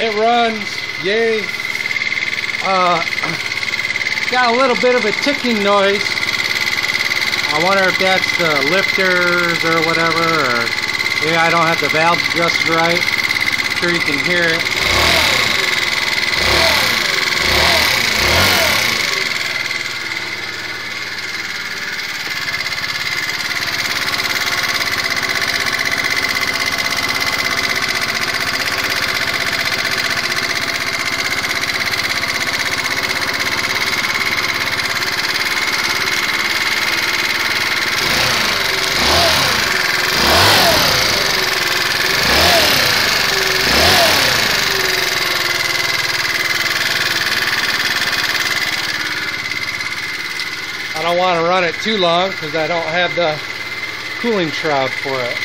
It runs. Yay. Uh, got a little bit of a ticking noise. I wonder if that's the lifters or whatever, or maybe I don't have the valves just right. I'm sure you can hear it. I don't want to run it too long because I don't have the cooling shroud for it.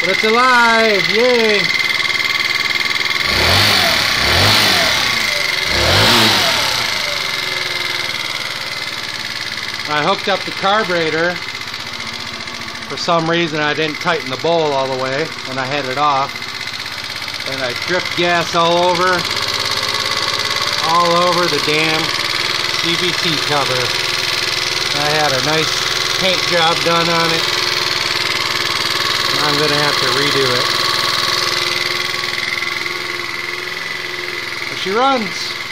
But it's alive! Yay! I hooked up the carburetor. For some reason I didn't tighten the bowl all the way when I had it off. And I dripped gas all over, all over the damn CVT cover. I had a nice paint job done on it. I'm gonna have to redo it. But she runs.